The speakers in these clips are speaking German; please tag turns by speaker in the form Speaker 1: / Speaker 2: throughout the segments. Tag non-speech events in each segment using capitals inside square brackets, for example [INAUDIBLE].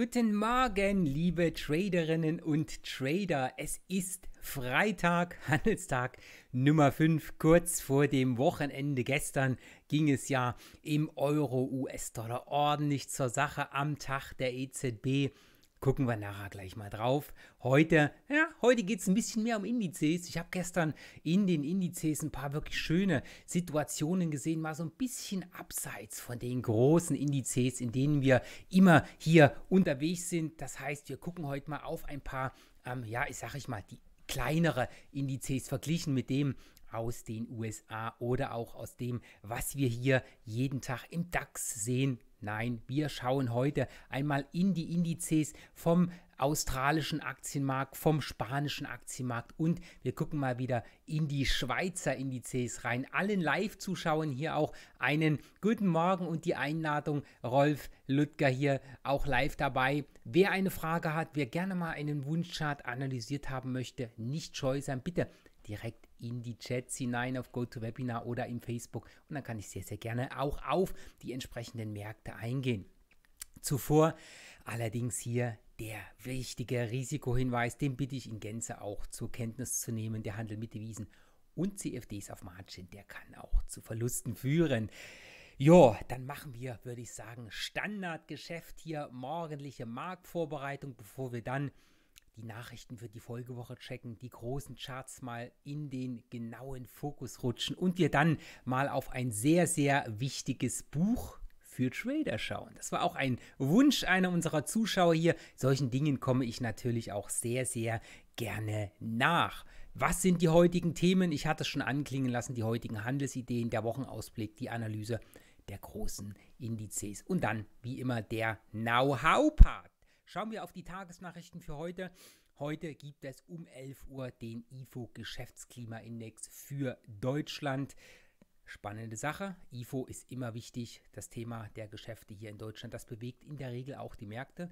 Speaker 1: Guten Morgen, liebe Traderinnen und Trader. Es ist Freitag, [LAUGHS] Handelstag Nummer 5, kurz vor dem Wochenende. Gestern ging es ja im Euro-US-Dollar ordentlich zur Sache am Tag der EZB. Gucken wir nachher gleich mal drauf. Heute, ja, heute geht es ein bisschen mehr um Indizes. Ich habe gestern in den Indizes ein paar wirklich schöne Situationen gesehen, mal so ein bisschen abseits von den großen Indizes, in denen wir immer hier unterwegs sind. Das heißt, wir gucken heute mal auf ein paar, ähm, ja, ich sage ich mal, die kleinere Indizes verglichen mit dem aus den USA oder auch aus dem, was wir hier jeden Tag im DAX sehen. Nein, wir schauen heute einmal in die Indizes vom australischen Aktienmarkt, vom spanischen Aktienmarkt und wir gucken mal wieder in die Schweizer Indizes rein. Allen Live-Zuschauern hier auch einen guten Morgen und die Einladung, Rolf Lüttger hier auch live dabei. Wer eine Frage hat, wer gerne mal einen Wunschchart analysiert haben möchte, nicht scheu sein, bitte direkt in die Chats hinein auf GoToWebinar oder im Facebook und dann kann ich sehr, sehr gerne auch auf die entsprechenden Märkte eingehen. Zuvor allerdings hier der wichtige Risikohinweis, den bitte ich in Gänze auch zur Kenntnis zu nehmen. Der Handel mit Devisen und CFDs auf Margin, der kann auch zu Verlusten führen. Jo, dann machen wir, würde ich sagen, Standardgeschäft hier, morgendliche Marktvorbereitung, bevor wir dann die Nachrichten für die Folgewoche checken, die großen Charts mal in den genauen Fokus rutschen und wir dann mal auf ein sehr, sehr wichtiges Buch für Trader schauen. Das war auch ein Wunsch einer unserer Zuschauer hier. Solchen Dingen komme ich natürlich auch sehr, sehr gerne nach. Was sind die heutigen Themen? Ich hatte es schon anklingen lassen, die heutigen Handelsideen, der Wochenausblick, die Analyse der großen Indizes und dann, wie immer, der Know-how-Part. Schauen wir auf die Tagesnachrichten für heute. Heute gibt es um 11 Uhr den IFO Geschäftsklimaindex für Deutschland. Spannende Sache. IFO ist immer wichtig. Das Thema der Geschäfte hier in Deutschland, das bewegt in der Regel auch die Märkte.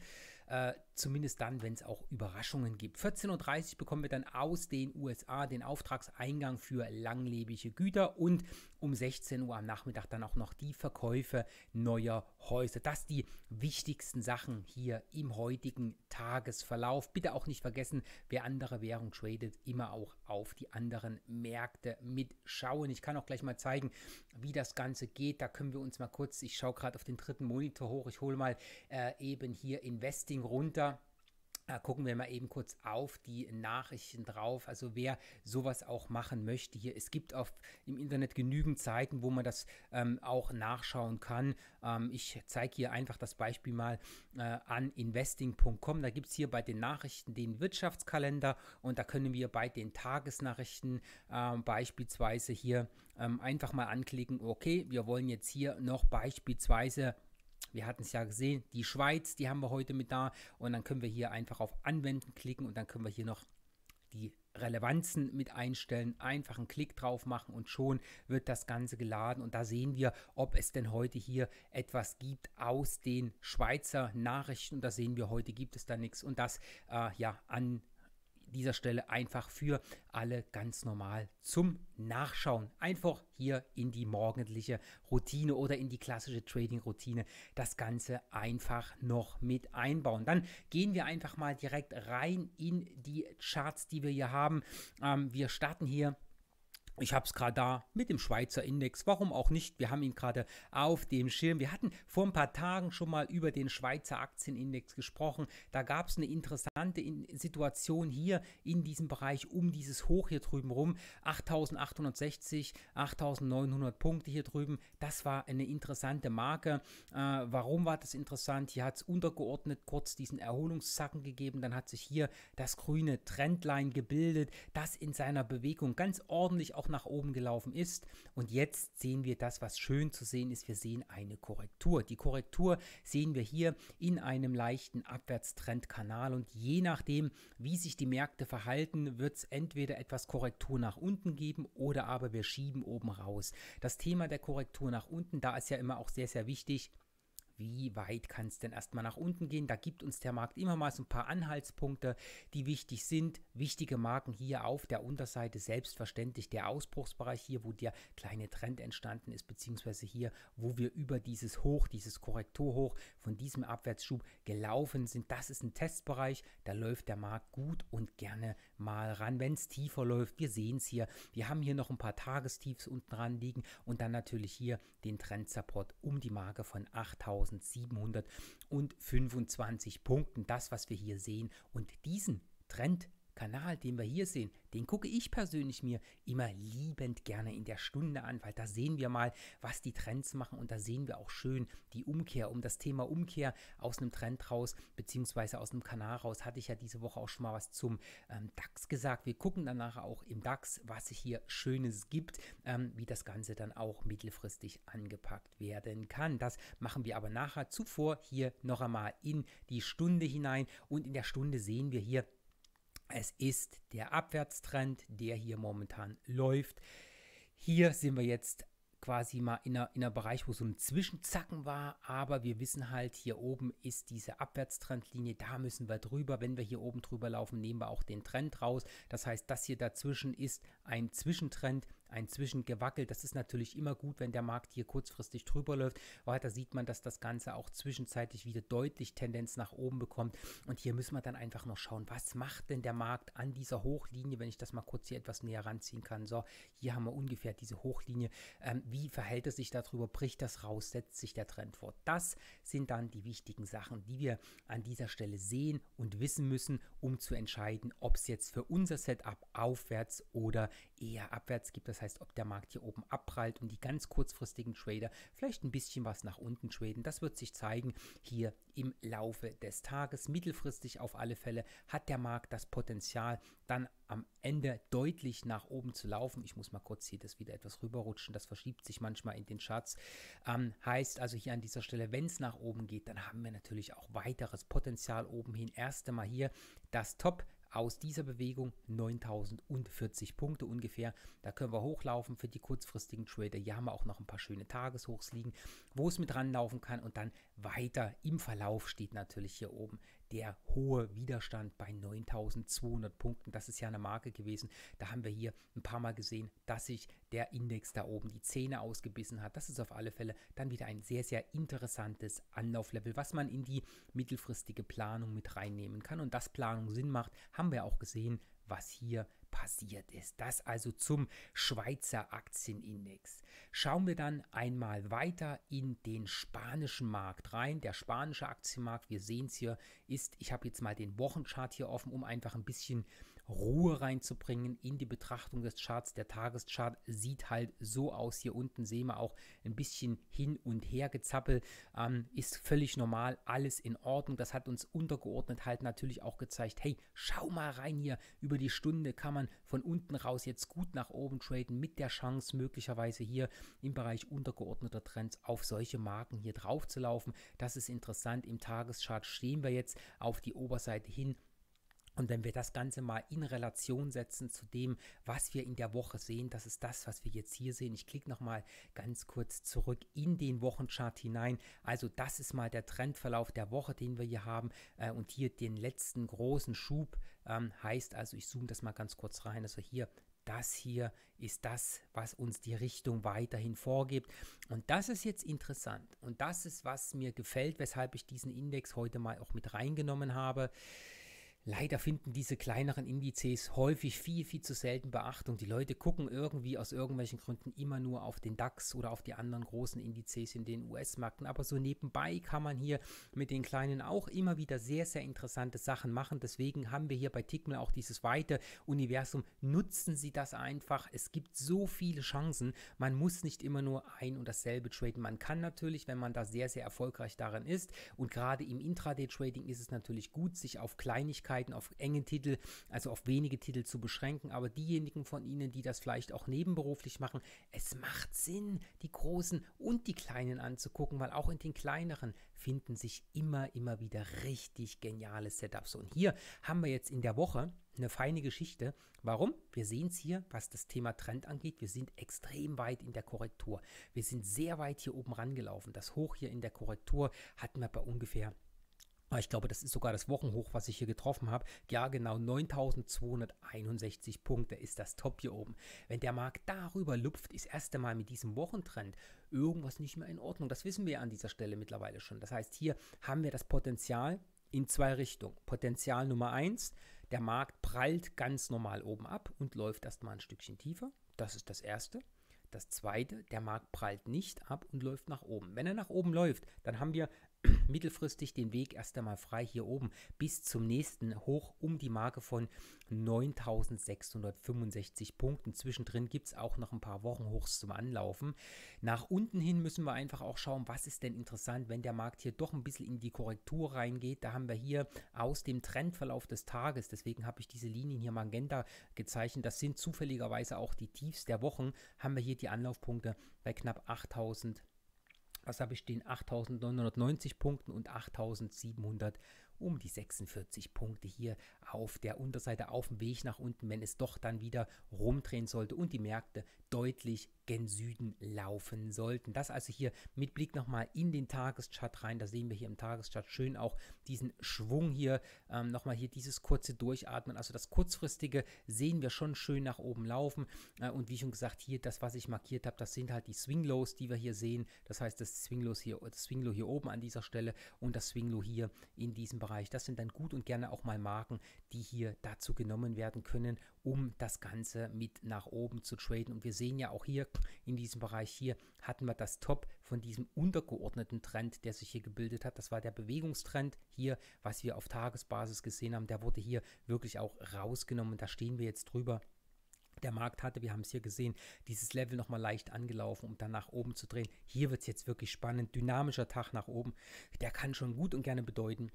Speaker 1: Äh, zumindest dann, wenn es auch Überraschungen gibt. 14.30 Uhr bekommen wir dann aus den USA den Auftragseingang für langlebige Güter und um 16 Uhr am Nachmittag dann auch noch die Verkäufe neuer Häuser. Das die wichtigsten Sachen hier im heutigen Tagesverlauf. Bitte auch nicht vergessen, wer andere Währung tradet, immer auch auf die anderen Märkte mitschauen. Ich kann auch gleich mal zeigen, wie das Ganze geht. Da können wir uns mal kurz, ich schaue gerade auf den dritten Monitor hoch, ich hole mal äh, eben hier Investing Ding runter. Da gucken wir mal eben kurz auf die Nachrichten drauf. Also wer sowas auch machen möchte hier, es gibt auf, im Internet genügend Seiten, wo man das ähm, auch nachschauen kann. Ähm, ich zeige hier einfach das Beispiel mal äh, an investing.com. Da gibt es hier bei den Nachrichten den Wirtschaftskalender und da können wir bei den Tagesnachrichten äh, beispielsweise hier ähm, einfach mal anklicken, okay, wir wollen jetzt hier noch beispielsweise wir hatten es ja gesehen, die Schweiz, die haben wir heute mit da. Und dann können wir hier einfach auf Anwenden klicken und dann können wir hier noch die Relevanzen mit einstellen, einfach einen Klick drauf machen und schon wird das Ganze geladen. Und da sehen wir, ob es denn heute hier etwas gibt aus den Schweizer Nachrichten. Und da sehen wir, heute gibt es da nichts. Und das äh, ja an dieser Stelle einfach für alle ganz normal zum Nachschauen. Einfach hier in die morgendliche Routine oder in die klassische Trading-Routine das Ganze einfach noch mit einbauen. Dann gehen wir einfach mal direkt rein in die Charts, die wir hier haben. Ähm, wir starten hier ich habe es gerade da mit dem Schweizer Index. Warum auch nicht? Wir haben ihn gerade auf dem Schirm. Wir hatten vor ein paar Tagen schon mal über den Schweizer Aktienindex gesprochen. Da gab es eine interessante Situation hier in diesem Bereich um dieses Hoch hier drüben rum. 8860, 8900 Punkte hier drüben. Das war eine interessante Marke. Äh, warum war das interessant? Hier hat es untergeordnet kurz diesen Erholungszacken gegeben. Dann hat sich hier das grüne Trendline gebildet, das in seiner Bewegung ganz ordentlich auch nach oben gelaufen ist. Und jetzt sehen wir das, was schön zu sehen ist. Wir sehen eine Korrektur. Die Korrektur sehen wir hier in einem leichten Abwärtstrendkanal. Und je nachdem, wie sich die Märkte verhalten, wird es entweder etwas Korrektur nach unten geben oder aber wir schieben oben raus. Das Thema der Korrektur nach unten, da ist ja immer auch sehr, sehr wichtig, wie weit kann es denn erstmal nach unten gehen. Da gibt uns der Markt immer mal so ein paar Anhaltspunkte, die wichtig sind. Wichtige Marken hier auf der Unterseite, selbstverständlich der Ausbruchsbereich hier, wo der kleine Trend entstanden ist, beziehungsweise hier, wo wir über dieses Hoch, dieses Korrekturhoch von diesem Abwärtsschub gelaufen sind. Das ist ein Testbereich, da läuft der Markt gut und gerne mal ran, wenn es tiefer läuft. Wir sehen es hier, wir haben hier noch ein paar Tagestiefs unten ran liegen und dann natürlich hier den Trend-Support um die Marke von 8725 Punkten. Das, was wir hier sehen und diesen Trend Kanal, den wir hier sehen, den gucke ich persönlich mir immer liebend gerne in der Stunde an, weil da sehen wir mal, was die Trends machen und da sehen wir auch schön die Umkehr. Um das Thema Umkehr aus einem Trend raus, beziehungsweise aus einem Kanal raus, hatte ich ja diese Woche auch schon mal was zum ähm, DAX gesagt. Wir gucken danach auch im DAX, was es hier Schönes gibt, ähm, wie das Ganze dann auch mittelfristig angepackt werden kann. Das machen wir aber nachher. Zuvor hier noch einmal in die Stunde hinein und in der Stunde sehen wir hier, es ist der Abwärtstrend, der hier momentan läuft. Hier sind wir jetzt quasi mal in einer Bereich, wo so ein Zwischenzacken war, aber wir wissen halt, hier oben ist diese Abwärtstrendlinie, da müssen wir drüber. Wenn wir hier oben drüber laufen, nehmen wir auch den Trend raus. Das heißt, das hier dazwischen ist ein Zwischentrend, ein Zwischengewackel. Das ist natürlich immer gut, wenn der Markt hier kurzfristig drüber läuft. Weiter sieht man, dass das Ganze auch zwischenzeitlich wieder deutlich Tendenz nach oben bekommt. Und hier müssen wir dann einfach noch schauen, was macht denn der Markt an dieser Hochlinie, wenn ich das mal kurz hier etwas näher ranziehen kann. So, hier haben wir ungefähr diese Hochlinie. Ähm, wie verhält es sich darüber? Bricht das raus? Setzt sich der Trend fort? Das sind dann die wichtigen Sachen, die wir an dieser Stelle sehen und wissen müssen, um zu entscheiden, ob es jetzt für unser Setup aufwärts oder eher abwärts gibt. Das das heißt, ob der Markt hier oben abprallt und die ganz kurzfristigen Trader vielleicht ein bisschen was nach unten traden. Das wird sich zeigen hier im Laufe des Tages. Mittelfristig auf alle Fälle hat der Markt das Potenzial, dann am Ende deutlich nach oben zu laufen. Ich muss mal kurz hier das wieder etwas rüberrutschen. Das verschiebt sich manchmal in den Charts. Ähm, heißt also hier an dieser Stelle, wenn es nach oben geht, dann haben wir natürlich auch weiteres Potenzial oben hin. Erst einmal hier das Top aus dieser Bewegung 9040 Punkte ungefähr. Da können wir hochlaufen für die kurzfristigen Trader. Hier haben wir auch noch ein paar schöne Tageshochs liegen, wo es mit ranlaufen kann und dann weiter im Verlauf steht natürlich hier oben der hohe Widerstand bei 9200 Punkten. Das ist ja eine Marke gewesen. Da haben wir hier ein paar Mal gesehen, dass sich der Index da oben die Zähne ausgebissen hat. Das ist auf alle Fälle dann wieder ein sehr, sehr interessantes Anlauflevel, was man in die mittelfristige Planung mit reinnehmen kann. Und dass Planung Sinn macht, haben wir auch gesehen, was hier passiert ist. Das also zum Schweizer Aktienindex. Schauen wir dann einmal weiter in den spanischen Markt rein. Der spanische Aktienmarkt, wir sehen es hier, ist, ich habe jetzt mal den Wochenchart hier offen, um einfach ein bisschen Ruhe reinzubringen in die Betrachtung des Charts. Der Tageschart sieht halt so aus. Hier unten sehen wir auch ein bisschen hin und her gezappelt. Ähm, ist völlig normal, alles in Ordnung. Das hat uns untergeordnet halt natürlich auch gezeigt, hey, schau mal rein hier. Über die Stunde kann man von unten raus jetzt gut nach oben traden mit der Chance möglicherweise hier im Bereich untergeordneter Trends auf solche Marken hier drauf zu laufen. Das ist interessant. Im Tageschart stehen wir jetzt auf die Oberseite hin und wenn wir das Ganze mal in Relation setzen zu dem, was wir in der Woche sehen, das ist das, was wir jetzt hier sehen. Ich klicke nochmal ganz kurz zurück in den Wochenchart hinein. Also das ist mal der Trendverlauf der Woche, den wir hier haben. Äh, und hier den letzten großen Schub ähm, heißt, also ich zoome das mal ganz kurz rein, also hier das hier ist das, was uns die Richtung weiterhin vorgibt. Und das ist jetzt interessant. Und das ist, was mir gefällt, weshalb ich diesen Index heute mal auch mit reingenommen habe. Leider finden diese kleineren Indizes häufig viel, viel zu selten Beachtung. Die Leute gucken irgendwie aus irgendwelchen Gründen immer nur auf den DAX oder auf die anderen großen Indizes in den US-Märkten. Aber so nebenbei kann man hier mit den kleinen auch immer wieder sehr, sehr interessante Sachen machen. Deswegen haben wir hier bei Tickmill auch dieses weite Universum. Nutzen Sie das einfach. Es gibt so viele Chancen. Man muss nicht immer nur ein und dasselbe traden. Man kann natürlich, wenn man da sehr, sehr erfolgreich darin ist und gerade im Intraday-Trading ist es natürlich gut, sich auf Kleinigkeiten Zeiten auf enge Titel, also auf wenige Titel zu beschränken. Aber diejenigen von Ihnen, die das vielleicht auch nebenberuflich machen, es macht Sinn, die großen und die kleinen anzugucken, weil auch in den kleineren finden sich immer, immer wieder richtig geniale Setups. Und hier haben wir jetzt in der Woche eine feine Geschichte. Warum? Wir sehen es hier, was das Thema Trend angeht. Wir sind extrem weit in der Korrektur. Wir sind sehr weit hier oben rangelaufen. Das Hoch hier in der Korrektur hatten wir bei ungefähr ich glaube, das ist sogar das Wochenhoch, was ich hier getroffen habe. Ja, genau, 9261 Punkte ist das Top hier oben. Wenn der Markt darüber lupft, ist erst einmal mit diesem Wochentrend irgendwas nicht mehr in Ordnung. Das wissen wir ja an dieser Stelle mittlerweile schon. Das heißt, hier haben wir das Potenzial in zwei Richtungen. Potenzial Nummer eins, der Markt prallt ganz normal oben ab und läuft erstmal ein Stückchen tiefer. Das ist das erste. Das zweite, der Markt prallt nicht ab und läuft nach oben. Wenn er nach oben läuft, dann haben wir mittelfristig den Weg erst einmal frei hier oben bis zum nächsten Hoch um die Marke von 9665 Punkten. Zwischendrin gibt es auch noch ein paar Wochenhochs zum Anlaufen. Nach unten hin müssen wir einfach auch schauen, was ist denn interessant, wenn der Markt hier doch ein bisschen in die Korrektur reingeht. Da haben wir hier aus dem Trendverlauf des Tages, deswegen habe ich diese Linien hier magenta gezeichnet, das sind zufälligerweise auch die Tiefs der Wochen, haben wir hier die Anlaufpunkte bei knapp 8000 was habe ich stehen? 8.990 Punkten und 8.700 um die 46 Punkte hier auf der Unterseite auf dem Weg nach unten, wenn es doch dann wieder rumdrehen sollte und die Märkte deutlich gen Süden laufen sollten. Das also hier mit Blick nochmal in den Tageschart rein. Da sehen wir hier im Tageschart schön auch diesen Schwung hier. Ähm, nochmal hier dieses kurze Durchatmen. Also das kurzfristige sehen wir schon schön nach oben laufen. Äh, und wie schon gesagt, hier das, was ich markiert habe, das sind halt die Swing-Lows, die wir hier sehen. Das heißt, das Swing-Lows hier, das hier oben an dieser Stelle und das Swing-Low hier in diesem Bereich. Das sind dann gut und gerne auch mal Marken, die hier dazu genommen werden können, um das Ganze mit nach oben zu traden. Und wir sehen ja auch hier in diesem Bereich hier hatten wir das Top von diesem untergeordneten Trend, der sich hier gebildet hat. Das war der Bewegungstrend hier, was wir auf Tagesbasis gesehen haben. Der wurde hier wirklich auch rausgenommen. Da stehen wir jetzt drüber. Der Markt hatte, wir haben es hier gesehen, dieses Level nochmal leicht angelaufen, um dann nach oben zu drehen. Hier wird es jetzt wirklich spannend. Dynamischer Tag nach oben. Der kann schon gut und gerne bedeuten,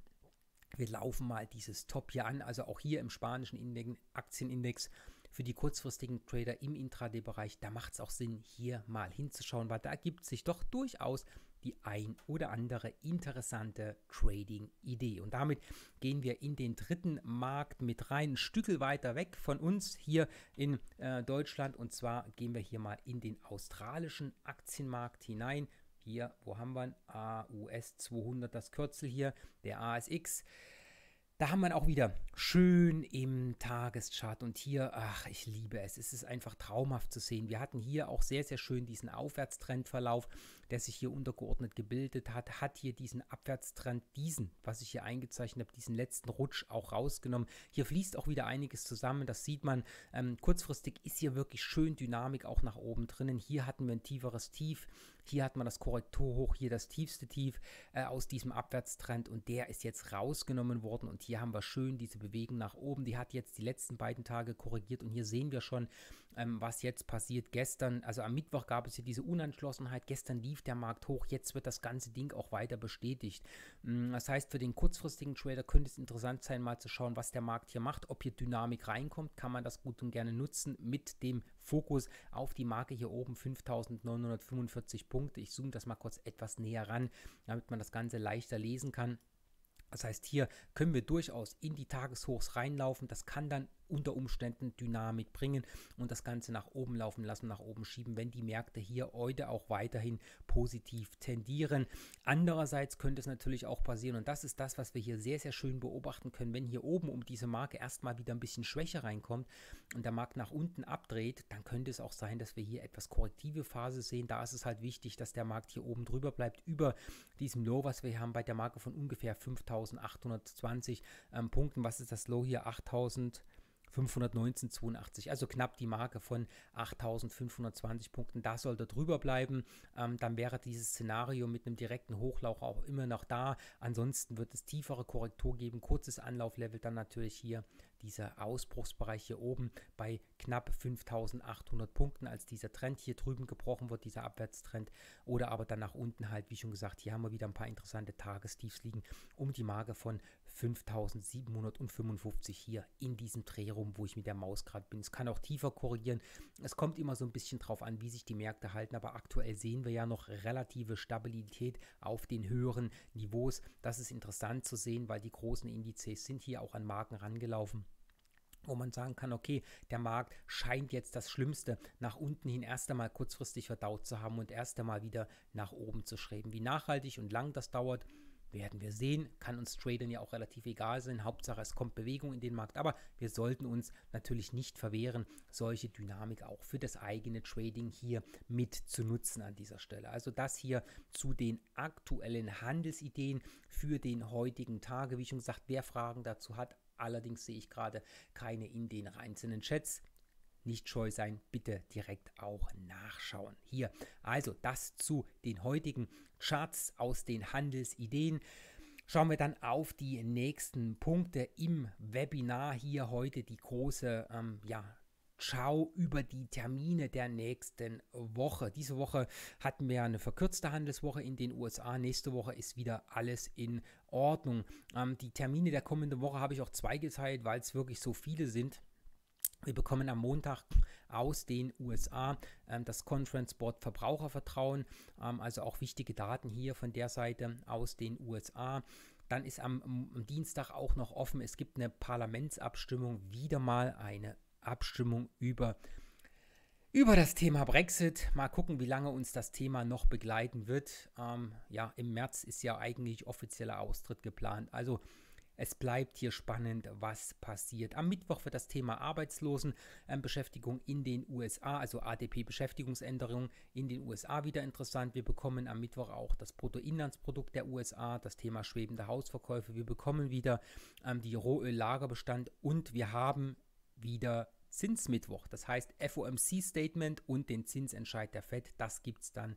Speaker 1: wir laufen mal dieses Top hier an, also auch hier im spanischen Index, Aktienindex für die kurzfristigen Trader im Intraday-Bereich, da macht es auch Sinn, hier mal hinzuschauen, weil da gibt sich doch durchaus die ein oder andere interessante Trading-Idee. Und damit gehen wir in den dritten Markt mit rein, ein Stück weiter weg von uns hier in äh, Deutschland. Und zwar gehen wir hier mal in den australischen Aktienmarkt hinein. Hier, wo haben wir ihn? AUS 200, das Kürzel hier, der ASX. Da haben wir auch wieder schön im Tageschart und hier, ach, ich liebe es. Es ist einfach traumhaft zu sehen. Wir hatten hier auch sehr, sehr schön diesen Aufwärtstrendverlauf, der sich hier untergeordnet gebildet hat, hat hier diesen Abwärtstrend, diesen, was ich hier eingezeichnet habe, diesen letzten Rutsch auch rausgenommen. Hier fließt auch wieder einiges zusammen, das sieht man. Ähm, kurzfristig ist hier wirklich schön Dynamik auch nach oben drinnen. Hier hatten wir ein tieferes Tief, hier hat man das Korrekturhoch, hier das tiefste Tief äh, aus diesem Abwärtstrend und der ist jetzt rausgenommen worden und hier haben wir schön diese Bewegung nach oben. Die hat jetzt die letzten beiden Tage korrigiert und hier sehen wir schon, ähm, was jetzt passiert. Gestern, also am Mittwoch gab es hier diese Unentschlossenheit, gestern lief der Markt hoch, jetzt wird das ganze Ding auch weiter bestätigt. Mm, das heißt, für den kurzfristigen Trader könnte es interessant sein, mal zu schauen, was der Markt hier macht, ob hier Dynamik reinkommt, kann man das gut und gerne nutzen mit dem Fokus auf die Marke hier oben 5945 Punkte. Ich zoome das mal kurz etwas näher ran, damit man das Ganze leichter lesen kann. Das heißt, hier können wir durchaus in die Tageshochs reinlaufen. Das kann dann unter Umständen Dynamik bringen und das Ganze nach oben laufen lassen, nach oben schieben, wenn die Märkte hier heute auch weiterhin positiv tendieren. Andererseits könnte es natürlich auch passieren und das ist das, was wir hier sehr, sehr schön beobachten können, wenn hier oben um diese Marke erstmal wieder ein bisschen Schwäche reinkommt und der Markt nach unten abdreht, dann könnte es auch sein, dass wir hier etwas korrektive Phase sehen. Da ist es halt wichtig, dass der Markt hier oben drüber bleibt, über diesem Low, was wir hier haben bei der Marke von ungefähr 5820 ähm, Punkten. Was ist das Low hier? 8000 519,82, also knapp die Marke von 8520 Punkten. Da sollte drüber bleiben. Ähm, dann wäre dieses Szenario mit einem direkten Hochlauf auch immer noch da. Ansonsten wird es tiefere Korrektur geben. Kurzes Anlauflevel dann natürlich hier dieser Ausbruchsbereich hier oben bei knapp 5800 Punkten, als dieser Trend hier drüben gebrochen wird, dieser Abwärtstrend. Oder aber dann nach unten halt, wie schon gesagt, hier haben wir wieder ein paar interessante Tagestiefs liegen, um die Marke von 5755 hier in diesem Drehraum, wo ich mit der Maus gerade bin. Es kann auch tiefer korrigieren. Es kommt immer so ein bisschen drauf an, wie sich die Märkte halten, aber aktuell sehen wir ja noch relative Stabilität auf den höheren Niveaus. Das ist interessant zu sehen, weil die großen Indizes sind hier auch an Marken rangelaufen wo man sagen kann, okay, der Markt scheint jetzt das Schlimmste nach unten hin erst einmal kurzfristig verdaut zu haben und erst einmal wieder nach oben zu schreiben. Wie nachhaltig und lang das dauert, werden wir sehen. Kann uns Tradern ja auch relativ egal sein. Hauptsache, es kommt Bewegung in den Markt. Aber wir sollten uns natürlich nicht verwehren, solche Dynamik auch für das eigene Trading hier mit zu nutzen an dieser Stelle. Also das hier zu den aktuellen Handelsideen für den heutigen Tage. Wie schon gesagt, wer Fragen dazu hat, allerdings sehe ich gerade keine in den einzelnen Chats nicht scheu sein, bitte direkt auch nachschauen. Hier, also das zu den heutigen Charts aus den Handelsideen. Schauen wir dann auf die nächsten Punkte im Webinar. Hier heute die große ähm, ja, Schau über die Termine der nächsten Woche. Diese Woche hatten wir eine verkürzte Handelswoche in den USA. Nächste Woche ist wieder alles in Ordnung. Ähm, die Termine der kommenden Woche habe ich auch zweigeteilt, weil es wirklich so viele sind. Wir bekommen am Montag aus den USA ähm, das Conference Board Verbrauchervertrauen, ähm, also auch wichtige Daten hier von der Seite aus den USA. Dann ist am, am Dienstag auch noch offen, es gibt eine Parlamentsabstimmung, wieder mal eine Abstimmung über über das Thema Brexit. Mal gucken, wie lange uns das Thema noch begleiten wird. Ähm, ja, im März ist ja eigentlich offizieller Austritt geplant. Also es bleibt hier spannend, was passiert. Am Mittwoch wird das Thema Arbeitslosenbeschäftigung in den USA, also ADP-Beschäftigungsänderung in den USA wieder interessant. Wir bekommen am Mittwoch auch das Bruttoinlandsprodukt der USA, das Thema schwebende Hausverkäufe. Wir bekommen wieder ähm, die Rohöllagerbestand und wir haben wieder Zinsmittwoch. Das heißt FOMC-Statement und den Zinsentscheid der FED. Das gibt es dann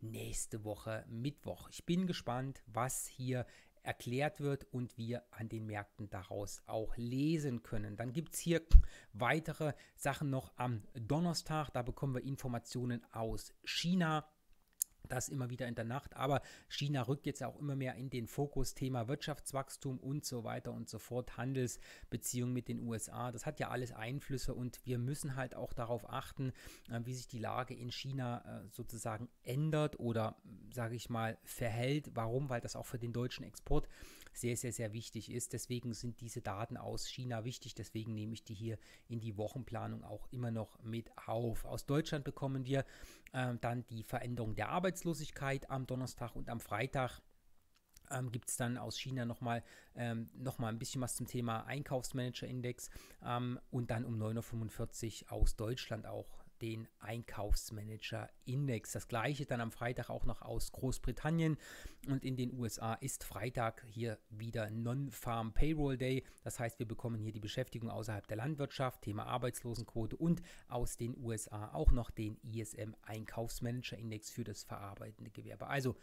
Speaker 1: nächste Woche Mittwoch. Ich bin gespannt, was hier erklärt wird und wir an den Märkten daraus auch lesen können. Dann gibt es hier weitere Sachen noch am Donnerstag. Da bekommen wir Informationen aus China. Das immer wieder in der Nacht, aber China rückt jetzt auch immer mehr in den Fokus, Thema Wirtschaftswachstum und so weiter und so fort, Handelsbeziehungen mit den USA. Das hat ja alles Einflüsse und wir müssen halt auch darauf achten, äh, wie sich die Lage in China äh, sozusagen ändert oder, sage ich mal, verhält. Warum? Weil das auch für den deutschen Export sehr, sehr, sehr wichtig ist. Deswegen sind diese Daten aus China wichtig. Deswegen nehme ich die hier in die Wochenplanung auch immer noch mit auf. Aus Deutschland bekommen wir äh, dann die Veränderung der Arbeitslosigkeit am Donnerstag und am Freitag. Ähm, gibt es dann aus China nochmal ähm, noch ein bisschen was zum Thema Einkaufsmanager-Index ähm, und dann um 9.45 Uhr aus Deutschland auch den Einkaufsmanager-Index. Das gleiche dann am Freitag auch noch aus Großbritannien und in den USA ist Freitag hier wieder Non-Farm Payroll Day. Das heißt, wir bekommen hier die Beschäftigung außerhalb der Landwirtschaft, Thema Arbeitslosenquote und aus den USA auch noch den ISM Einkaufsmanager-Index für das verarbeitende Gewerbe. Also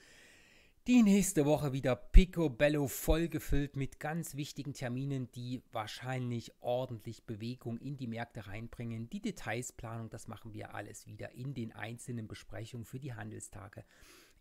Speaker 1: die nächste Woche wieder picobello vollgefüllt mit ganz wichtigen Terminen, die wahrscheinlich ordentlich Bewegung in die Märkte reinbringen. Die Detailsplanung, das machen wir alles wieder in den einzelnen Besprechungen für die Handelstage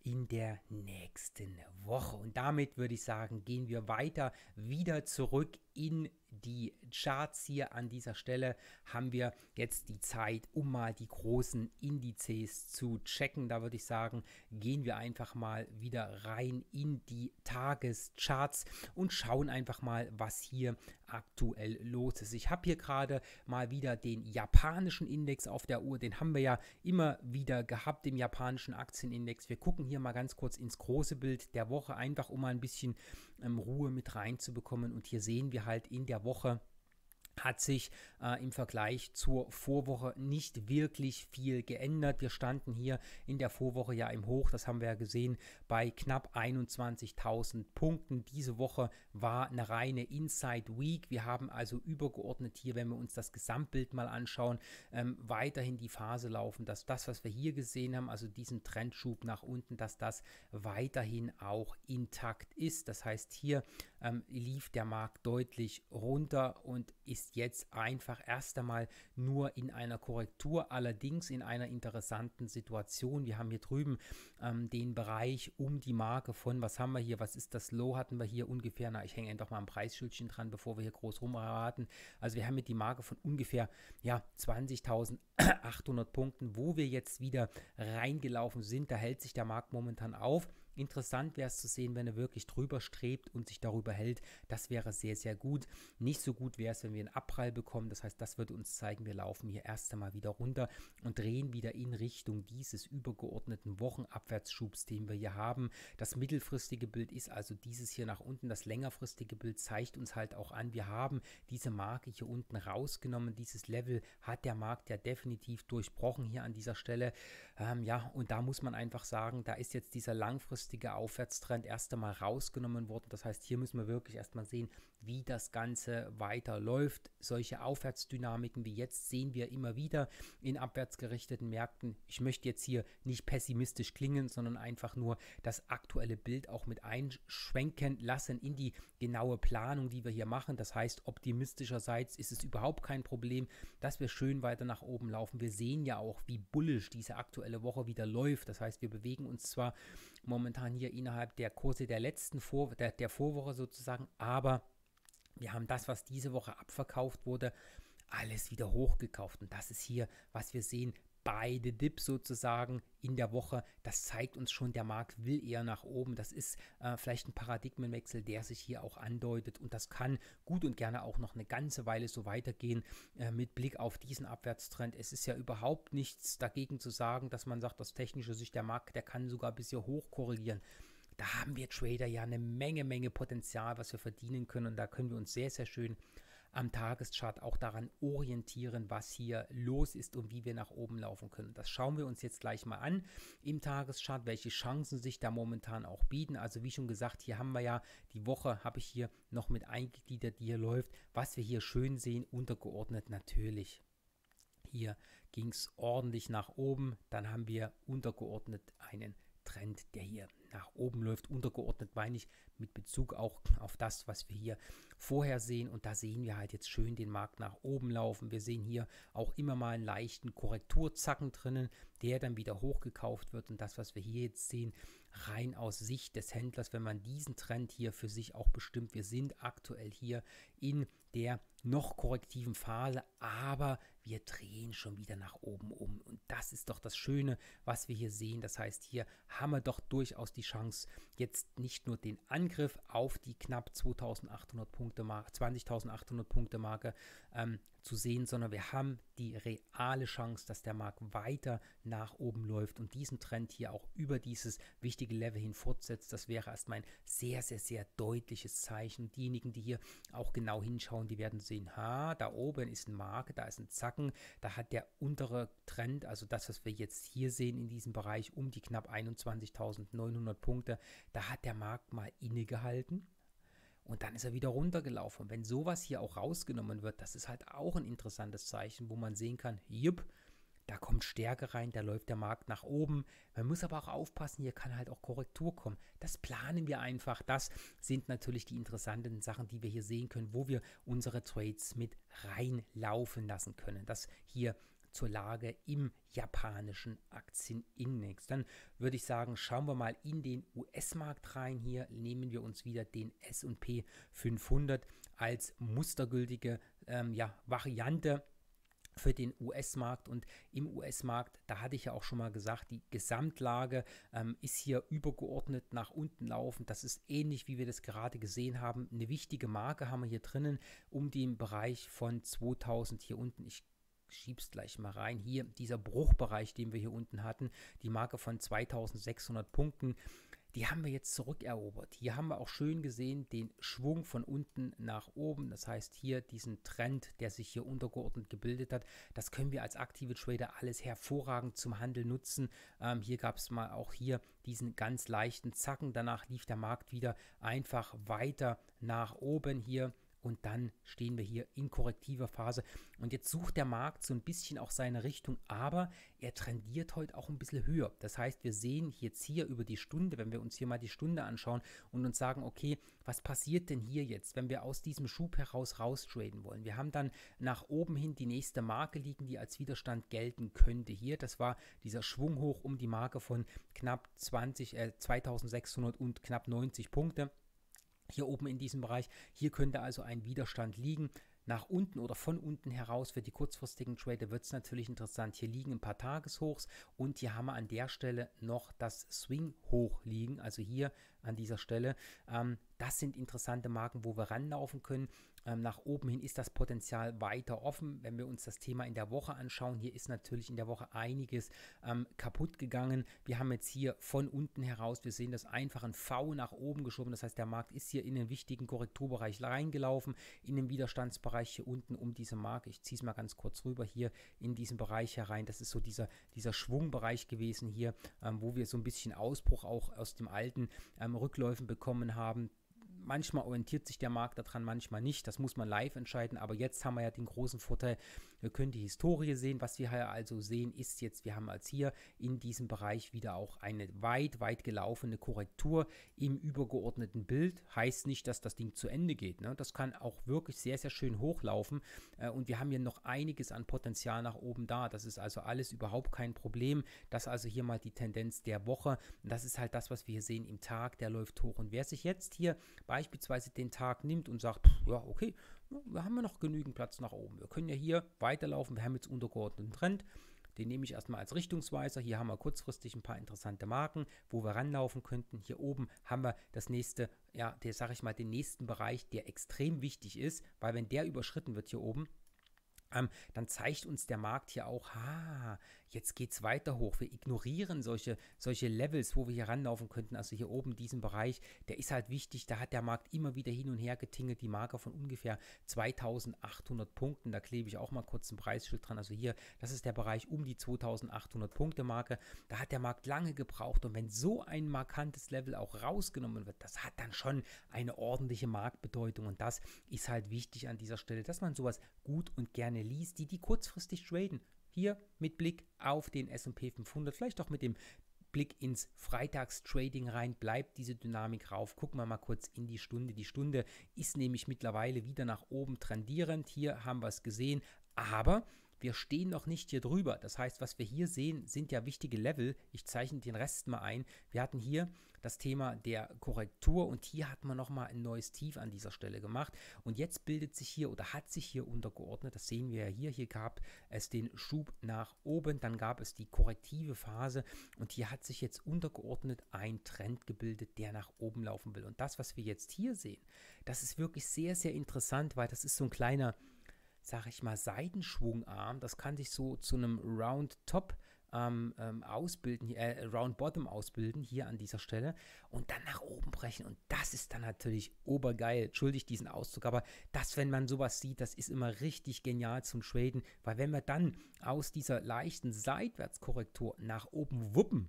Speaker 1: in der nächsten Woche. Und damit würde ich sagen, gehen wir weiter wieder zurück in die Charts hier an dieser Stelle haben wir jetzt die Zeit, um mal die großen Indizes zu checken. Da würde ich sagen, gehen wir einfach mal wieder rein in die Tagescharts und schauen einfach mal, was hier aktuell los ist. Ich habe hier gerade mal wieder den japanischen Index auf der Uhr. Den haben wir ja immer wieder gehabt, den japanischen Aktienindex. Wir gucken hier mal ganz kurz ins große Bild der Woche, einfach um mal ein bisschen ähm, Ruhe mit reinzubekommen. Und hier sehen wir halt in der Woche, hat sich äh, im Vergleich zur Vorwoche nicht wirklich viel geändert. Wir standen hier in der Vorwoche ja im Hoch, das haben wir ja gesehen, bei knapp 21.000 Punkten. Diese Woche war eine reine Inside Week. Wir haben also übergeordnet hier, wenn wir uns das Gesamtbild mal anschauen, ähm, weiterhin die Phase laufen, dass das, was wir hier gesehen haben, also diesen Trendschub nach unten, dass das weiterhin auch intakt ist. Das heißt, hier ähm, lief der Markt deutlich runter und ist jetzt einfach erst einmal nur in einer Korrektur, allerdings in einer interessanten Situation. Wir haben hier drüben ähm, den Bereich um die Marke von, was haben wir hier, was ist das Low, hatten wir hier ungefähr, na, ich hänge einfach mal ein Preisschildchen dran, bevor wir hier groß rumraten. Also wir haben hier die Marke von ungefähr, ja, 20.800 Punkten, wo wir jetzt wieder reingelaufen sind. Da hält sich der Markt momentan auf. Interessant wäre es zu sehen, wenn er wirklich drüber strebt und sich darüber hält. Das wäre sehr, sehr gut. Nicht so gut wäre es, wenn wir einen Abprall bekommen. Das heißt, das würde uns zeigen, wir laufen hier erst einmal wieder runter und drehen wieder in Richtung dieses übergeordneten Wochenabwärtsschubs, den wir hier haben. Das mittelfristige Bild ist also dieses hier nach unten. Das längerfristige Bild zeigt uns halt auch an, wir haben diese Marke hier unten rausgenommen. Dieses Level hat der Markt ja definitiv durchbrochen hier an dieser Stelle. Ähm, ja, und da muss man einfach sagen, da ist jetzt dieser langfristige kurzfristige Aufwärtstrend erst einmal rausgenommen worden. Das heißt, hier müssen wir wirklich erstmal sehen, wie das Ganze weiterläuft. Solche Aufwärtsdynamiken wie jetzt sehen wir immer wieder in abwärtsgerichteten Märkten. Ich möchte jetzt hier nicht pessimistisch klingen, sondern einfach nur das aktuelle Bild auch mit einschwenken lassen in die genaue Planung, die wir hier machen. Das heißt, optimistischerseits ist es überhaupt kein Problem, dass wir schön weiter nach oben laufen. Wir sehen ja auch, wie bullisch diese aktuelle Woche wieder läuft. Das heißt, wir bewegen uns zwar momentan hier innerhalb der Kurse der letzten Vor der, der Vorwoche sozusagen, aber wir haben das, was diese Woche abverkauft wurde, alles wieder hochgekauft. Und das ist hier, was wir sehen, beide Dips sozusagen in der Woche. Das zeigt uns schon, der Markt will eher nach oben. Das ist äh, vielleicht ein Paradigmenwechsel, der sich hier auch andeutet. Und das kann gut und gerne auch noch eine ganze Weile so weitergehen äh, mit Blick auf diesen Abwärtstrend. Es ist ja überhaupt nichts dagegen zu sagen, dass man sagt, aus technischer Sicht der Markt, der kann sogar bis hier hoch korrigieren. Da haben wir Trader ja eine Menge, Menge Potenzial, was wir verdienen können. Und da können wir uns sehr, sehr schön am Tageschart auch daran orientieren, was hier los ist und wie wir nach oben laufen können. Das schauen wir uns jetzt gleich mal an im Tageschart, welche Chancen sich da momentan auch bieten. Also wie schon gesagt, hier haben wir ja die Woche, habe ich hier noch mit eingegliedert, die hier läuft. Was wir hier schön sehen, untergeordnet natürlich. Hier ging es ordentlich nach oben. Dann haben wir untergeordnet einen Trend, der hier nach oben läuft, untergeordnet meine ich mit Bezug auch auf das, was wir hier vorher sehen. Und da sehen wir halt jetzt schön den Markt nach oben laufen. Wir sehen hier auch immer mal einen leichten Korrekturzacken drinnen, der dann wieder hochgekauft wird. Und das, was wir hier jetzt sehen, rein aus Sicht des Händlers, wenn man diesen Trend hier für sich auch bestimmt, wir sind aktuell hier in der noch korrektiven Phase, aber wir drehen schon wieder nach oben um. Und das ist doch das Schöne, was wir hier sehen. Das heißt, hier haben wir doch durchaus die Chance, jetzt nicht nur den Angriff auf die knapp 2800 Punkte Marke, 20.800 Punkte Marke ähm, zu sehen, sondern wir haben die reale Chance, dass der Markt weiter nach oben läuft und diesen Trend hier auch über dieses wichtige Level hin fortsetzt. Das wäre erstmal ein sehr, sehr, sehr deutliches Zeichen. Diejenigen, die hier auch genau hinschauen, die werden sehen, ha, da oben ist ein Marke, da ist ein Zacken, da hat der untere Trend, also das, was wir jetzt hier sehen in diesem Bereich um die knapp 21.900 Punkte, da hat der Markt mal innegehalten und dann ist er wieder runtergelaufen. Und wenn sowas hier auch rausgenommen wird, das ist halt auch ein interessantes Zeichen, wo man sehen kann, jupp, da kommt Stärke rein, da läuft der Markt nach oben. Man muss aber auch aufpassen, hier kann halt auch Korrektur kommen. Das planen wir einfach. Das sind natürlich die interessanten Sachen, die wir hier sehen können, wo wir unsere Trades mit reinlaufen lassen können. Das hier zur Lage im japanischen Aktienindex. Dann würde ich sagen, schauen wir mal in den US-Markt rein. Hier nehmen wir uns wieder den SP 500 als mustergültige ähm, ja, Variante für den US-Markt und im US-Markt, da hatte ich ja auch schon mal gesagt, die Gesamtlage ähm, ist hier übergeordnet nach unten laufend. Das ist ähnlich, wie wir das gerade gesehen haben. Eine wichtige Marke haben wir hier drinnen um den Bereich von 2000 hier unten. Ich schieb's gleich mal rein. Hier dieser Bruchbereich, den wir hier unten hatten, die Marke von 2600 Punkten, die haben wir jetzt zurückerobert. Hier haben wir auch schön gesehen den Schwung von unten nach oben. Das heißt hier diesen Trend, der sich hier untergeordnet gebildet hat. Das können wir als aktive Trader alles hervorragend zum Handel nutzen. Ähm, hier gab es mal auch hier diesen ganz leichten Zacken. Danach lief der Markt wieder einfach weiter nach oben hier und dann stehen wir hier in korrektiver Phase. Und jetzt sucht der Markt so ein bisschen auch seine Richtung, aber er trendiert heute auch ein bisschen höher. Das heißt, wir sehen jetzt hier über die Stunde, wenn wir uns hier mal die Stunde anschauen und uns sagen, okay, was passiert denn hier jetzt, wenn wir aus diesem Schub heraus raustraden wollen? Wir haben dann nach oben hin die nächste Marke liegen, die als Widerstand gelten könnte. Hier, das war dieser Schwung hoch um die Marke von knapp 20, äh, 2600 und knapp 90 Punkte hier oben in diesem Bereich. Hier könnte also ein Widerstand liegen. Nach unten oder von unten heraus für die kurzfristigen Trader wird es natürlich interessant. Hier liegen ein paar Tageshochs und hier haben wir an der Stelle noch das Swing-Hoch liegen, also hier an dieser Stelle. Ähm, das sind interessante Marken, wo wir ranlaufen können. Ähm, nach oben hin ist das Potenzial weiter offen. Wenn wir uns das Thema in der Woche anschauen, hier ist natürlich in der Woche einiges ähm, kaputt gegangen. Wir haben jetzt hier von unten heraus, wir sehen das einfach ein V nach oben geschoben. Das heißt, der Markt ist hier in den wichtigen Korrekturbereich reingelaufen, in den Widerstandsbereich hier unten um diese Marke. Ich ziehe es mal ganz kurz rüber hier in diesen Bereich herein. Das ist so dieser, dieser Schwungbereich gewesen hier, ähm, wo wir so ein bisschen Ausbruch auch aus dem alten ähm, Rückläufen bekommen haben manchmal orientiert sich der Markt daran, manchmal nicht. Das muss man live entscheiden. Aber jetzt haben wir ja den großen Vorteil, wir können die Historie sehen. Was wir hier also sehen, ist jetzt, wir haben als hier in diesem Bereich wieder auch eine weit, weit gelaufene Korrektur im übergeordneten Bild. Heißt nicht, dass das Ding zu Ende geht. Ne? Das kann auch wirklich sehr, sehr schön hochlaufen. Äh, und wir haben hier noch einiges an Potenzial nach oben da. Das ist also alles überhaupt kein Problem. Das also hier mal die Tendenz der Woche. Und das ist halt das, was wir hier sehen im Tag. Der läuft hoch. Und wer sich jetzt hier beispielsweise den Tag nimmt und sagt, ja, okay, wir haben ja noch genügend Platz nach oben. Wir können ja hier weiterlaufen. Wir haben jetzt untergeordneten Trend. Den nehme ich erstmal als Richtungsweiser. Hier haben wir kurzfristig ein paar interessante Marken, wo wir ranlaufen könnten. Hier oben haben wir das nächste, ja, der sage ich mal, den nächsten Bereich, der extrem wichtig ist, weil wenn der überschritten wird hier oben, ähm, dann zeigt uns der Markt hier auch, ha, jetzt geht es weiter hoch. Wir ignorieren solche, solche Levels, wo wir hier ranlaufen könnten. Also hier oben diesen Bereich, der ist halt wichtig. Da hat der Markt immer wieder hin und her getingelt. Die Marke von ungefähr 2800 Punkten. Da klebe ich auch mal kurz ein Preisschild dran. Also hier, das ist der Bereich um die 2800 Punkte Marke. Da hat der Markt lange gebraucht. Und wenn so ein markantes Level auch rausgenommen wird, das hat dann schon eine ordentliche Marktbedeutung. Und das ist halt wichtig an dieser Stelle, dass man sowas gut und gerne liest, die die kurzfristig traden. Hier mit Blick auf den SP 500, vielleicht auch mit dem Blick ins Freitagstrading rein, bleibt diese Dynamik rauf. Gucken wir mal kurz in die Stunde. Die Stunde ist nämlich mittlerweile wieder nach oben trendierend. Hier haben wir es gesehen, aber wir stehen noch nicht hier drüber. Das heißt, was wir hier sehen, sind ja wichtige Level. Ich zeichne den Rest mal ein. Wir hatten hier das Thema der Korrektur und hier hat man nochmal ein neues Tief an dieser Stelle gemacht. Und jetzt bildet sich hier oder hat sich hier untergeordnet, das sehen wir ja hier, hier gab es den Schub nach oben, dann gab es die korrektive Phase und hier hat sich jetzt untergeordnet ein Trend gebildet, der nach oben laufen will. Und das, was wir jetzt hier sehen, das ist wirklich sehr, sehr interessant, weil das ist so ein kleiner sag ich mal, Seitenschwungarm. Das kann sich so zu einem Round Top ähm, ähm, ausbilden, äh, Round Bottom ausbilden, hier an dieser Stelle und dann nach oben brechen. Und das ist dann natürlich obergeil. Entschuldigt diesen Ausdruck, aber das, wenn man sowas sieht, das ist immer richtig genial zum Traden, weil wenn wir dann aus dieser leichten Seitwärtskorrektur nach oben wuppen,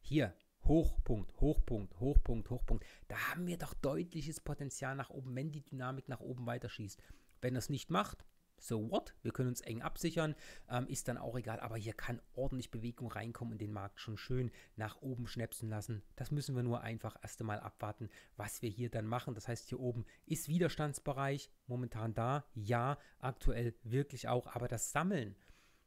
Speaker 1: hier Hochpunkt, Hochpunkt, Hochpunkt, Hochpunkt. Da haben wir doch deutliches Potenzial nach oben, wenn die Dynamik nach oben weiterschießt. Wenn das nicht macht, so what? Wir können uns eng absichern, ähm, ist dann auch egal, aber hier kann ordentlich Bewegung reinkommen und den Markt schon schön nach oben schnäpsen lassen. Das müssen wir nur einfach erst einmal abwarten, was wir hier dann machen. Das heißt, hier oben ist Widerstandsbereich momentan da, ja, aktuell wirklich auch, aber das Sammeln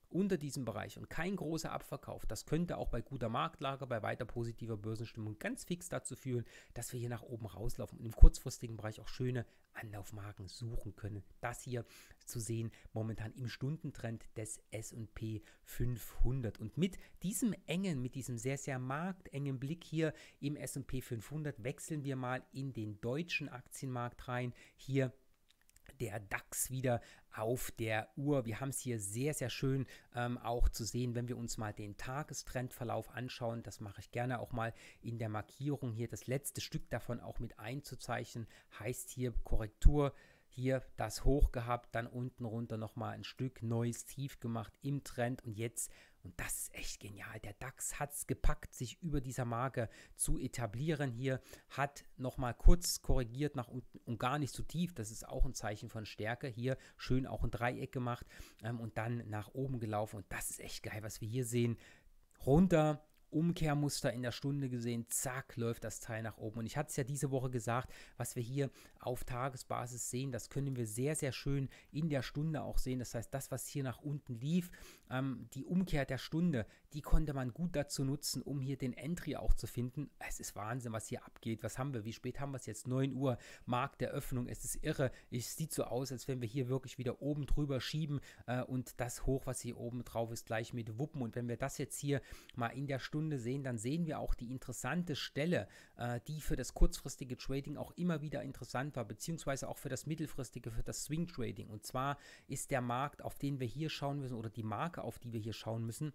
Speaker 1: unter diesem Bereich und kein großer Abverkauf, das könnte auch bei guter Marktlage, bei weiter positiver Börsenstimmung ganz fix dazu führen, dass wir hier nach oben rauslaufen und im kurzfristigen Bereich auch schöne Anlaufmarken suchen können. Das hier zu sehen momentan im Stundentrend des S&P 500 und mit diesem engen, mit diesem sehr, sehr marktengen Blick hier im S&P 500 wechseln wir mal in den deutschen Aktienmarkt rein. Hier der DAX wieder auf der Uhr. Wir haben es hier sehr, sehr schön ähm, auch zu sehen, wenn wir uns mal den Tagestrendverlauf anschauen. Das mache ich gerne auch mal in der Markierung hier. Das letzte Stück davon auch mit einzuzeichnen, heißt hier Korrektur hier das hoch gehabt, dann unten runter nochmal ein Stück neues Tief gemacht im Trend und jetzt Und das ist echt genial. Der DAX hat es gepackt, sich über dieser Marke zu etablieren hier, hat nochmal kurz korrigiert nach unten und gar nicht so tief. Das ist auch ein Zeichen von Stärke. Hier schön auch ein Dreieck gemacht ähm, und dann nach oben gelaufen. Und das ist echt geil, was wir hier sehen. Runter, Umkehrmuster in der Stunde gesehen, zack, läuft das Teil nach oben. Und ich hatte es ja diese Woche gesagt, was wir hier auf Tagesbasis sehen, das können wir sehr, sehr schön in der Stunde auch sehen. Das heißt, das, was hier nach unten lief, ähm, die Umkehr der Stunde, die konnte man gut dazu nutzen, um hier den Entry auch zu finden. Es ist Wahnsinn, was hier abgeht. Was haben wir? Wie spät haben wir es jetzt? 9 Uhr, Markt der Öffnung. Es ist irre. Es sieht so aus, als wenn wir hier wirklich wieder oben drüber schieben äh, und das hoch, was hier oben drauf ist, gleich mit wuppen. Und wenn wir das jetzt hier mal in der Stunde sehen, dann sehen wir auch die interessante Stelle, äh, die für das kurzfristige Trading auch immer wieder interessant war, beziehungsweise auch für das mittelfristige, für das Swing Trading. Und zwar ist der Markt, auf den wir hier schauen müssen, oder die Marke, auf die wir hier schauen müssen,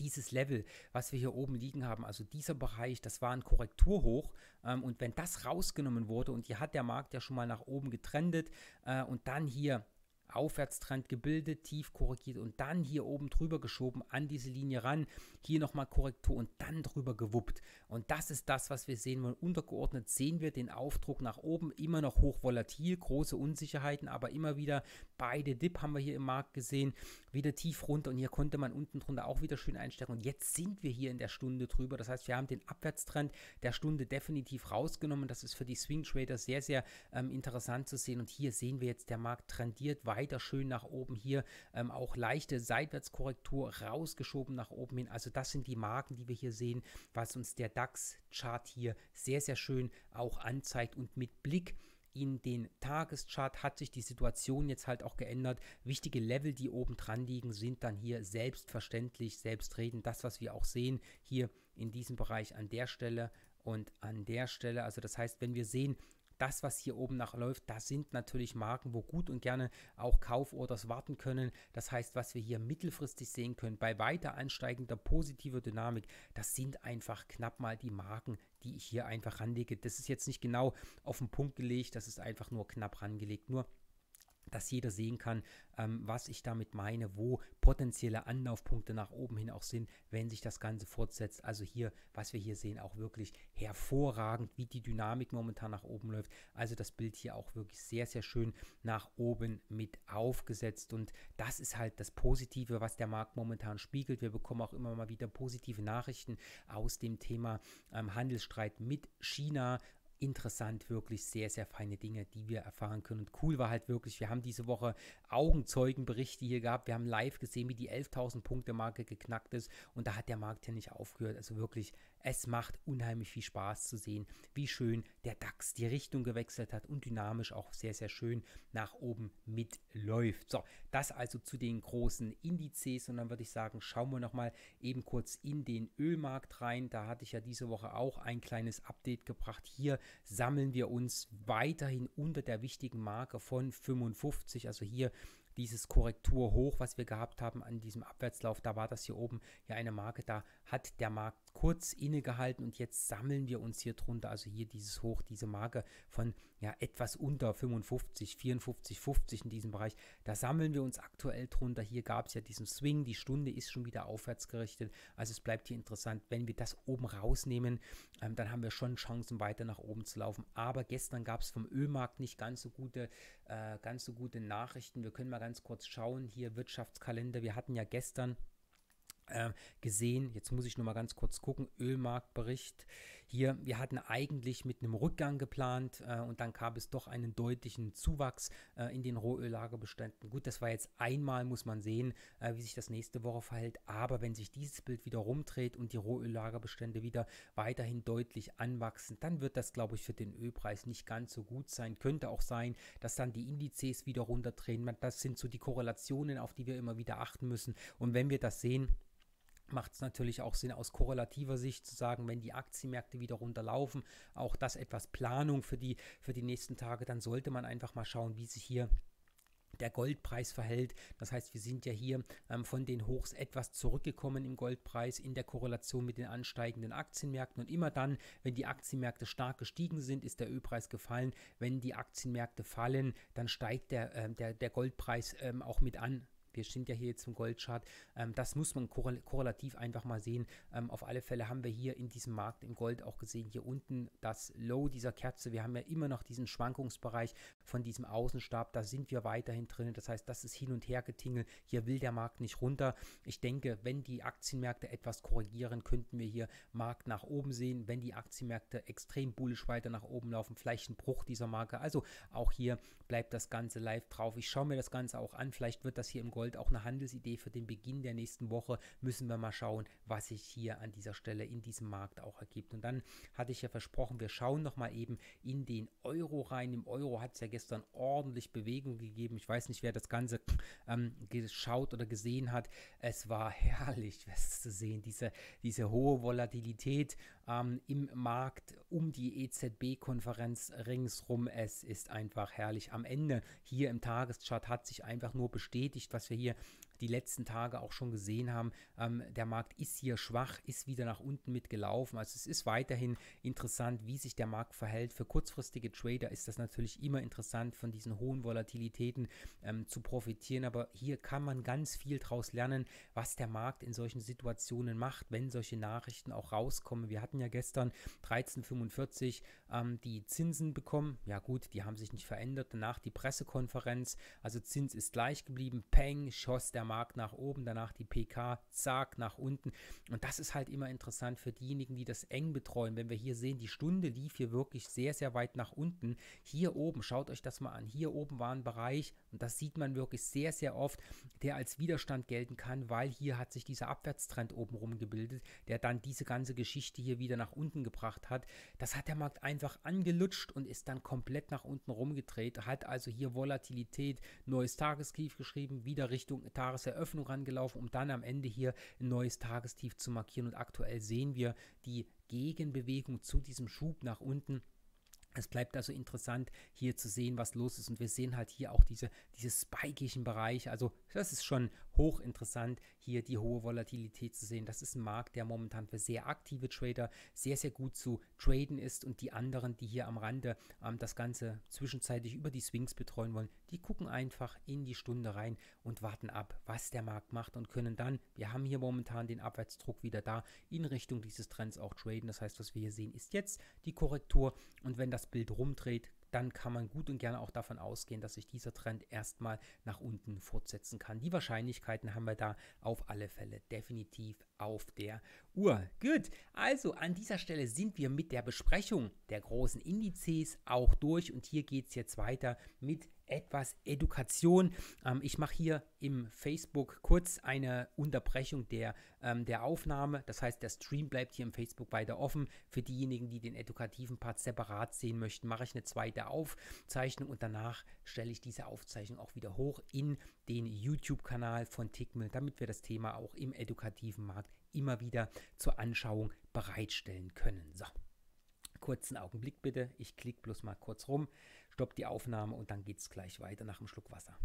Speaker 1: dieses Level, was wir hier oben liegen haben, also dieser Bereich, das war ein Korrekturhoch. Ähm, und wenn das rausgenommen wurde, und hier hat der Markt ja schon mal nach oben getrendet äh, und dann hier Aufwärtstrend gebildet, tief korrigiert und dann hier oben drüber geschoben an diese Linie ran, hier nochmal Korrektur und dann drüber gewuppt. Und das ist das, was wir sehen wollen. Untergeordnet sehen wir den Aufdruck nach oben, immer noch hoch volatil, große Unsicherheiten, aber immer wieder beide Dip haben wir hier im Markt gesehen, wieder tief runter und hier konnte man unten drunter auch wieder schön einsteigen. Und jetzt sind wir hier in der Stunde drüber. Das heißt, wir haben den Abwärtstrend der Stunde definitiv rausgenommen. Das ist für die Swing Trader sehr, sehr ähm, interessant zu sehen. Und hier sehen wir jetzt, der Markt trendiert weiter schön nach oben hier. Ähm, auch leichte Seitwärtskorrektur rausgeschoben nach oben hin. Also das sind die Marken, die wir hier sehen, was uns der DAX-Chart hier sehr, sehr schön auch anzeigt. Und mit Blick in den Tageschart hat sich die Situation jetzt halt auch geändert. Wichtige Level, die oben dran liegen, sind dann hier selbstverständlich, selbstredend. Das, was wir auch sehen hier in diesem Bereich an der Stelle und an der Stelle. Also das heißt, wenn wir sehen, das, was hier oben nachläuft, das sind natürlich Marken, wo gut und gerne auch Kauforders warten können. Das heißt, was wir hier mittelfristig sehen können, bei weiter ansteigender positiver Dynamik, das sind einfach knapp mal die Marken, die ich hier einfach ranlege. Das ist jetzt nicht genau auf den Punkt gelegt, das ist einfach nur knapp rangelegt. Nur dass jeder sehen kann, ähm, was ich damit meine, wo potenzielle Anlaufpunkte nach oben hin auch sind, wenn sich das Ganze fortsetzt. Also hier, was wir hier sehen, auch wirklich hervorragend, wie die Dynamik momentan nach oben läuft. Also das Bild hier auch wirklich sehr, sehr schön nach oben mit aufgesetzt. Und das ist halt das Positive, was der Markt momentan spiegelt. Wir bekommen auch immer mal wieder positive Nachrichten aus dem Thema ähm, Handelsstreit mit China interessant, wirklich sehr, sehr feine Dinge, die wir erfahren können. Und cool war halt wirklich, wir haben diese Woche Augenzeugenberichte hier gehabt. Wir haben live gesehen, wie die 11.000 Punkte Marke geknackt ist. Und da hat der Markt ja nicht aufgehört. Also wirklich es macht unheimlich viel Spaß zu sehen, wie schön der DAX die Richtung gewechselt hat und dynamisch auch sehr, sehr schön nach oben mitläuft. So, das also zu den großen Indizes und dann würde ich sagen, schauen wir nochmal eben kurz in den Ölmarkt rein. Da hatte ich ja diese Woche auch ein kleines Update gebracht. Hier sammeln wir uns weiterhin unter der wichtigen Marke von 55. Also hier dieses Korrektur hoch, was wir gehabt haben an diesem Abwärtslauf, da war das hier oben ja eine Marke, da hat der Markt kurz innegehalten und jetzt sammeln wir uns hier drunter, also hier dieses Hoch, diese Marke von ja etwas unter 55, 54, 50 in diesem Bereich, da sammeln wir uns aktuell drunter. Hier gab es ja diesen Swing, die Stunde ist schon wieder aufwärts gerichtet, also es bleibt hier interessant, wenn wir das oben rausnehmen, ähm, dann haben wir schon Chancen weiter nach oben zu laufen, aber gestern gab es vom Ölmarkt nicht ganz so gute, äh, ganz so gute Nachrichten. Wir können mal ganz kurz schauen, hier Wirtschaftskalender, wir hatten ja gestern gesehen. Jetzt muss ich nur mal ganz kurz gucken. Ölmarktbericht. Hier, wir hatten eigentlich mit einem Rückgang geplant äh, und dann gab es doch einen deutlichen Zuwachs äh, in den Rohöllagerbeständen. Gut, das war jetzt einmal, muss man sehen, äh, wie sich das nächste Woche verhält. Aber wenn sich dieses Bild wieder rumdreht und die Rohöllagerbestände wieder weiterhin deutlich anwachsen, dann wird das, glaube ich, für den Ölpreis nicht ganz so gut sein. Könnte auch sein, dass dann die Indizes wieder runterdrehen. Das sind so die Korrelationen, auf die wir immer wieder achten müssen. Und wenn wir das sehen, macht es natürlich auch Sinn aus korrelativer Sicht zu sagen, wenn die Aktienmärkte wieder runterlaufen, auch das etwas Planung für die, für die nächsten Tage, dann sollte man einfach mal schauen, wie sich hier der Goldpreis verhält. Das heißt, wir sind ja hier ähm, von den Hochs etwas zurückgekommen im Goldpreis in der Korrelation mit den ansteigenden Aktienmärkten. Und immer dann, wenn die Aktienmärkte stark gestiegen sind, ist der Ölpreis gefallen. Wenn die Aktienmärkte fallen, dann steigt der, äh, der, der Goldpreis ähm, auch mit an Wir sind ja hier jetzt im Goldchart. Ähm, das muss man korrel korrelativ einfach mal sehen. Ähm, auf alle Fälle haben wir hier in diesem Markt im Gold auch gesehen, hier unten das Low dieser Kerze. Wir haben ja immer noch diesen Schwankungsbereich von diesem Außenstab. Da sind wir weiterhin drin. Das heißt, das ist hin und her getingelt. Hier will der Markt nicht runter. Ich denke, wenn die Aktienmärkte etwas korrigieren, könnten wir hier Markt nach oben sehen. Wenn die Aktienmärkte extrem bullisch weiter nach oben laufen, vielleicht ein Bruch dieser Marke. Also auch hier bleibt das Ganze live drauf. Ich schaue mir das Ganze auch an. Vielleicht wird das hier im Gold auch eine Handelsidee für den Beginn der nächsten Woche. Müssen wir mal schauen, was sich hier an dieser Stelle in diesem Markt auch ergibt. Und dann hatte ich ja versprochen, wir schauen nochmal eben in den Euro rein. Im Euro hat es ja gestern ordentlich Bewegung gegeben. Ich weiß nicht, wer das Ganze ähm, geschaut oder gesehen hat. Es war [LAUGHS] herrlich, was zu sehen. Diese, diese hohe Volatilität ähm, im Markt um die EZB-Konferenz ringsrum. Es ist einfach herrlich. Am Ende hier im Tageschart hat sich einfach nur bestätigt, was wir hier die letzten Tage auch schon gesehen haben. Ähm, der Markt ist hier schwach, ist wieder nach unten mitgelaufen. Also es ist weiterhin interessant, wie sich der Markt verhält. Für kurzfristige Trader ist das natürlich immer interessant, von diesen hohen Volatilitäten ähm, zu profitieren. Aber hier kann man ganz viel daraus lernen, was der Markt in solchen Situationen macht, wenn solche Nachrichten auch rauskommen. Wir hatten ja gestern 1345 ähm, die Zinsen bekommen. Ja gut, die haben sich nicht verändert. Danach die Pressekonferenz. Also Zins ist gleich geblieben. Peng, schoss der Markt nach oben, danach die PK, zack, nach unten. Und das ist halt immer interessant für diejenigen, die das eng betreuen. Wenn wir hier sehen, die Stunde lief hier wirklich sehr, sehr weit nach unten. Hier oben, schaut euch das mal an, hier oben war ein Bereich, und das sieht man wirklich sehr, sehr oft, der als Widerstand gelten kann, weil hier hat sich dieser Abwärtstrend oben rum gebildet, der dann diese ganze Geschichte hier wieder nach unten gebracht hat. Das hat der Markt einfach angelutscht und ist dann komplett nach unten rumgedreht, hat also hier Volatilität, neues Tagestief geschrieben, wieder Richtung Tages Jahreseröffnung rangelaufen, um dann am Ende hier ein neues Tagestief zu markieren. Und aktuell sehen wir die Gegenbewegung zu diesem Schub nach unten es bleibt also interessant, hier zu sehen, was los ist. Und wir sehen halt hier auch diese, diese spikigen Bereiche. Also das ist schon hochinteressant, hier die hohe Volatilität zu sehen. Das ist ein Markt, der momentan für sehr aktive Trader sehr, sehr gut zu traden ist. Und die anderen, die hier am Rande ähm, das Ganze zwischenzeitlich über die Swings betreuen wollen, die gucken einfach in die Stunde rein und warten ab, was der Markt macht und können dann, wir haben hier momentan den Abwärtsdruck wieder da, in Richtung dieses Trends auch traden. Das heißt, was wir hier sehen, ist jetzt die Korrektur. Und wenn das das Bild rumdreht, dann kann man gut und gerne auch davon ausgehen, dass sich dieser Trend erstmal nach unten fortsetzen kann. Die Wahrscheinlichkeiten haben wir da auf alle Fälle definitiv auf der Uhr. Gut, also an dieser Stelle sind wir mit der Besprechung der großen Indizes auch durch und hier geht es jetzt weiter mit etwas Education. Ähm, ich mache hier im Facebook kurz eine Unterbrechung der, ähm, der Aufnahme. Das heißt, der Stream bleibt hier im Facebook weiter offen. Für diejenigen, die den edukativen Part separat sehen möchten, mache ich eine zweite Aufzeichnung und danach stelle ich diese Aufzeichnung auch wieder hoch in den YouTube-Kanal von Tickmill, damit wir das Thema auch im edukativen Markt immer wieder zur Anschauung bereitstellen können. So kurzen Augenblick bitte. Ich klicke bloß mal kurz rum stopp die Aufnahme und dann geht es gleich weiter nach einem Schluck Wasser.